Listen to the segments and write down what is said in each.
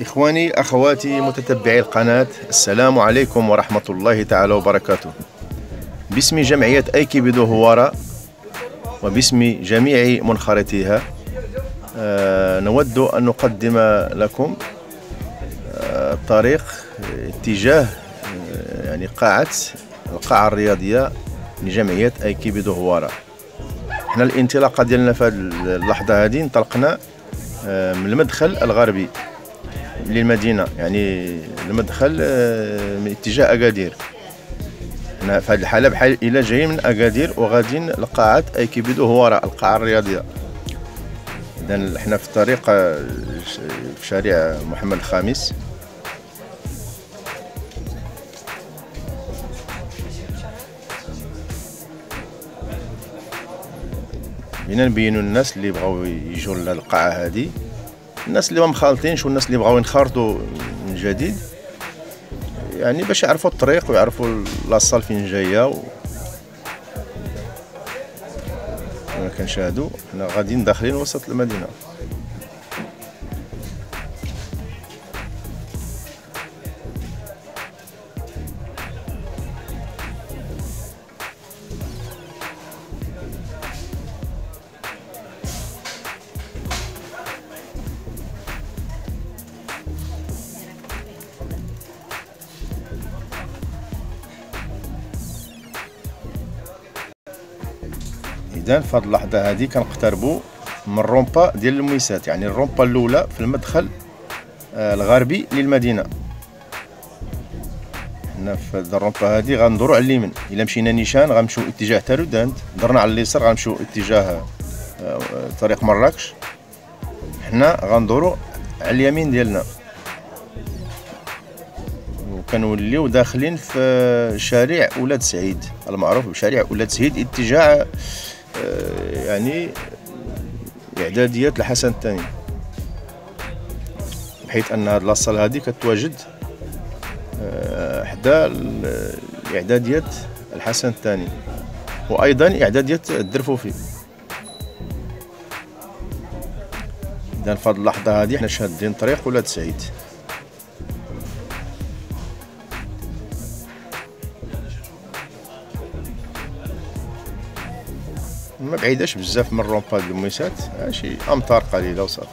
إخواني أخواتي متتبعي القناة السلام عليكم ورحمة الله تعالى وبركاته. باسم جمعية أيكيبيدو هوارا وباسم جميع منخرطيها آه، نود أن نقدم لكم آه، طريق اتجاه آه، يعني قاعة القاعة الرياضية لجمعية أيكيبيدو هوارا. إحنا الانطلاقة ديالنا في هذه اللحظة هذه انطلقنا من المدخل الغربي. للمدينة يعني المدخل آه، من اتجاه أكادير. هنا في هذه الحالة بحال إلى جايين من أكادير وغاديين لقاعه ايكيبيدو هو وراء القاعة الرياضية. اذا إحنا في الطريق آه، في شارع محمد الخامس. بينا نبينوا الناس اللي بغاو يجوا للقاعة هذه الناس اللي ما مخالطينش والناس اللي بغاو ينخرطوا من جديد. يعني باش يعرفوا الطريق ويعرفوا لاصال فين جاية و... كنشاهدوا حنا غاديين داخلين وسط المدينة. اذا في هذه اللحظة هذه كنقتربوا من الرومبا ديال الميسات يعني الرومبا الأولى في المدخل آه، الغربي للمدينة. حنا في هذه الرومبا هذه غندوروا على اليمين. إلا مشينا نيشان غنمشيو اتجاه تارودانت درنا على اليسار غنمشيو اتجاه آه، طريق مراكش. حنا غندوروا على اليمين ديالنا. وكنوليو داخلين في شارع ولاد سعيد المعروف بشارع ولاد سعيد اتجاه يعني إعداديات الحسن الثاني. بحيث أن هاد لاصال هادي كتواجد آه، حدا الإعداديات الحسن الثاني. وأيضا إعداديات الدرفوفي اذا في هاد اللحظة هادي حنا شادين طريق ولاد سعيد. بعيداش بزاف من رومبا ديال الميسات. شي أمتار قليلة وصافي.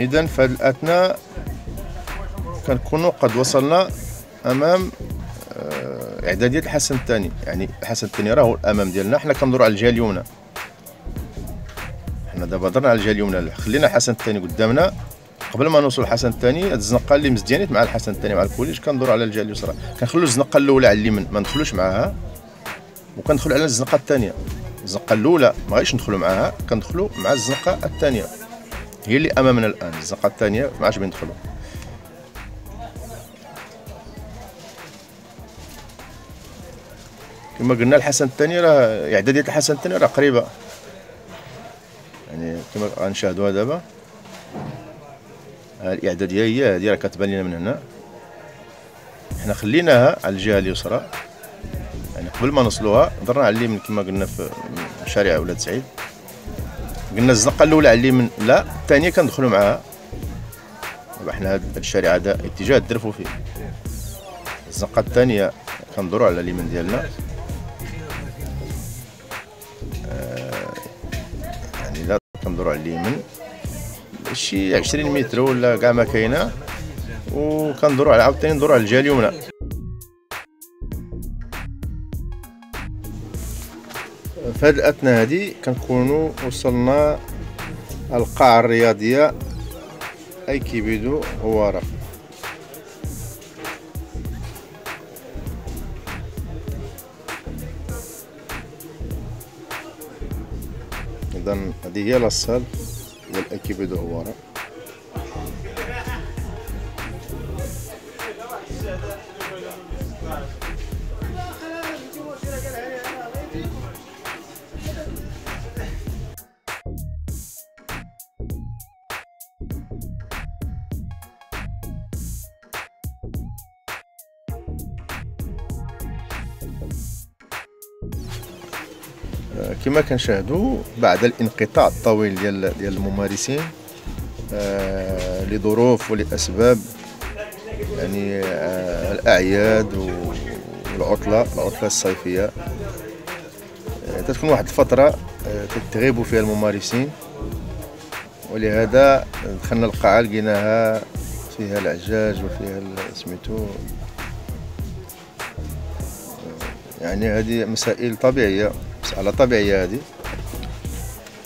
اذا في هذه الأثناء كنكونوا قد وصلنا أمام اعداديه الحسن الثاني. يعني الحسن الثاني راه هو الأمام ديالنا. حنا كندوروا على الجهة اليمنى. حنا دابا درنا على الجهة اليمنى. خلينا الحسن الثاني قدامنا. قبل ما نوصل الحسن الثاني هاد الزنقة اللي مزديانيت مع الحسن الثاني مع الكوليج كندور على الجهة اليسرى. كنخلو الزنقة الأولى على اليمين ما ندخلوش معاها. وكندخلوا على الزنقة الثانية. الزنقة الأولى ما غاديش ندخلوا معاها. كندخلوا مع الزنقة الثانية. هي اللي أمامنا الآن. الزنقة الثانية ما عادش بندخلوا كما قلنا الحسن الثاني راه إعدادية الحسن الثاني راه قريبة. يعني كما غنشاهدوها دابا. الإعدادية هي هذه راه كتبان لنا من هنا. حنا خليناها على الجهة اليسرى. يعني قبل ما نوصلوها درنا على اليمين كما قلنا في شارع ولاد سعيد. قلنا الزنقة الأولى على اليمين لا الثانية كندخلوا معاها. دابا حنا هذا الشارع هذا اتجاه الدرفو فيه الزنقة الثانية كندوروا على اليمين ديالنا. كندورو على اليمين. شي عشرين متر ولا كاع ما كاينة. وكندورو على عاوتاني ندورو على الجهة اليمنى. في هاد الأثناء هادي كنكونوا وصلنا القاعه الرياضية. أي كيبيدو هوارا اذا هذه هي لاصال والاكيب دواره كما كنشاهدوا بعد الانقطاع الطويل ديال ديال الممارسين آه، لظروف ولأسباب يعني آه، الأعياد والعطلة العطلة الصيفية آه، تتكون واحد الفترة تتغيب فيها الممارسين. ولهذا دخلنا القاعة لقيناها فيها العجاج وفيها سميتو يعني هذه مسائل طبيعية. مساله طبيعيه هذه.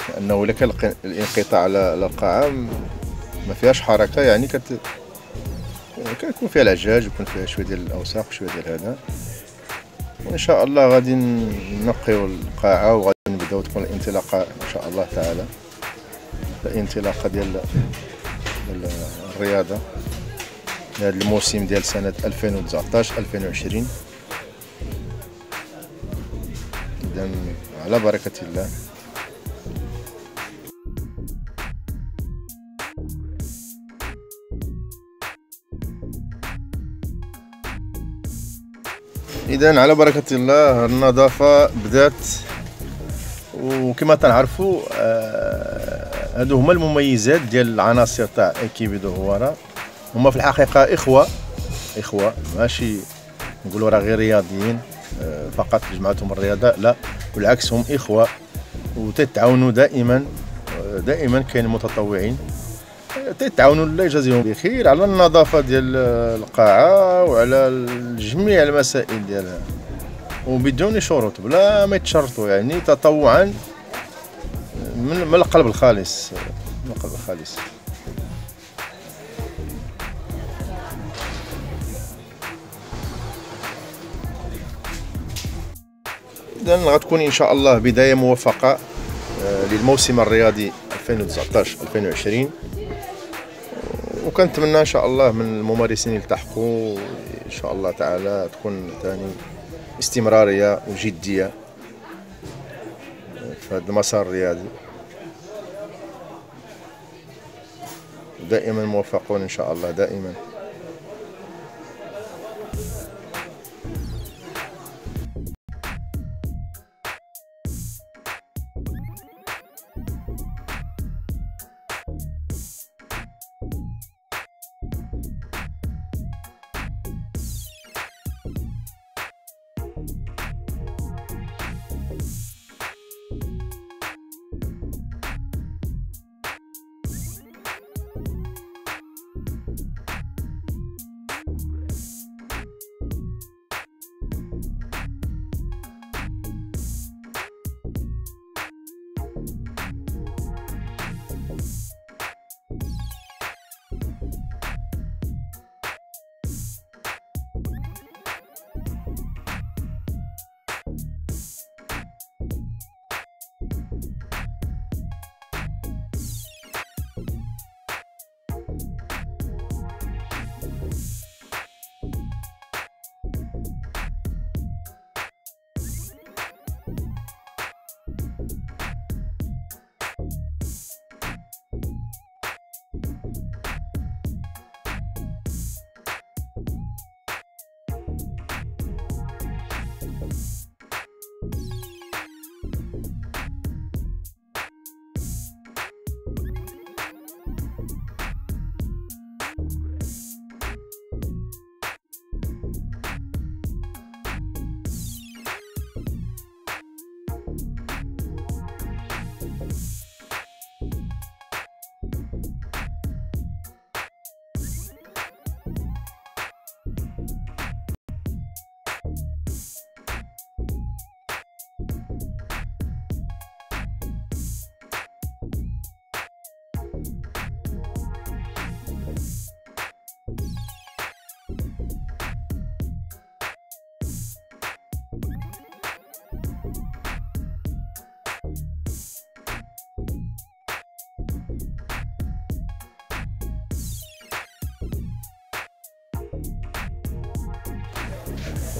لأنه كان الانقطاع على القاعه ما فيهاش حركة يعني كت كيكون فيها العجاج ويكون فيها شوية ديال الأوساخ وشويه ديال هذا. وإن شاء الله غادي نقيو القاعة وغادي نبدأو تكون الانطلاقة إن شاء الله تعالى. الانطلاقة ديال الرياضة. هذا الموسم ديال سنة 2019 2020 اذا على بركة الله. اذا على بركة الله النظافة بدات. وكما تنعرفوا آه هادو هما المميزات ديال العناصر تاع ايكيبي دو هوارا هما في الحقيقة إخوة إخوة ماشي نقولوا راه غير رياضيين. فقط جمعتهم الرياضة لا بالعكس هم إخوة وتتعاونوا دائما آه، دائما كاين متطوعين. تتعاونوا الله يجازيهم بخير على النظافة ديال القاعة وعلى جميع المسائل ديالها. وبدون شروط بلا ما يتشرطوا يعني تطوعا من القلب الخالص من القلب الخالص. اذا غتكون إن شاء الله بداية موفقة آه، للموسم الرياضي 2019 2020 وكنتمنى إن شاء الله من الممارسين يلتحقوا ان شاء الله تعالى تكون ثاني استمرارية وجدية في هذا المسار الرياضي. دائما موفقون إن شاء الله دائما.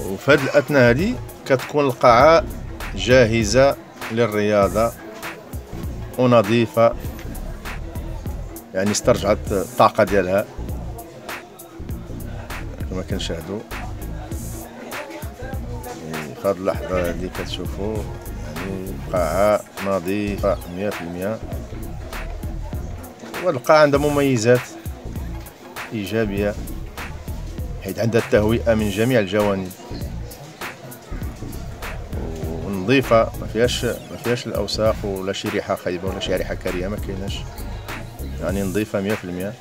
وفي هذه الأثناء هذه كتكون القاعة جاهزة للرياضة. ونظيفه يعني استرجعت الطاقة ديالها. كما كنشاهدوا. يعني في هذه اللحظة هذه كتشوفوا يعني مية في المية. والقاعة عندها مميزات إيجابية. حيث عندها التهوئة من جميع الجوانب. ونظيفة ما فيهاش ما فيهاش الأوساخ ولا شي ريحة خايبة ولا شي ريحة كريهة ما كايناش. يعني نظيفة مية في المية.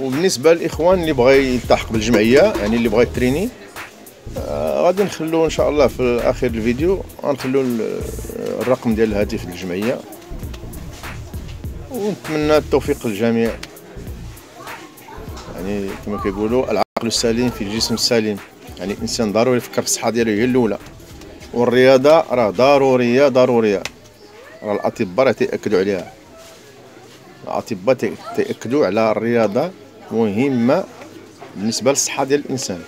وبالنسبة للإخوان اللي بغى يلتحق بالجمعية يعني اللي بغى يتريني آه غادي نخلو إن شاء الله في آخر الفيديو غنخلو الرقم ديال الهاتف الجمعية. ونتمنى التوفيق للجميع. يعني كما كيقولوا العقل السليم في الجسم السليم. يعني الإنسان ضروري يفكر في الصحة ديالو هي الأولى. والرياضة راه ضرورية ضرورية. راه الأطباء تأكدوا عليها. الأطباء تأكدوا على الرياضة. مهمة بالنسبة للصحة ديال الإنسان.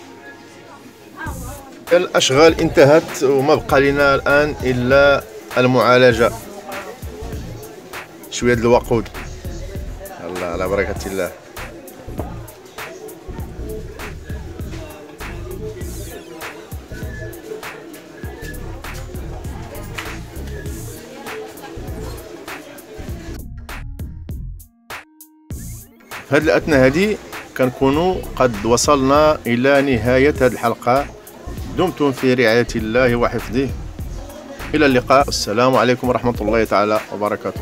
الأشغال انتهت وما بقى لنا الآن إلا المعالجة. شوية الوقود. الله على بركة الله. في هذه الأثناء هذه كنكونوا قد وصلنا إلى نهاية هذه الحلقة. دمتم في رعاية الله وحفظه. إلى اللقاء. السلام عليكم ورحمة الله تعالى وبركاته.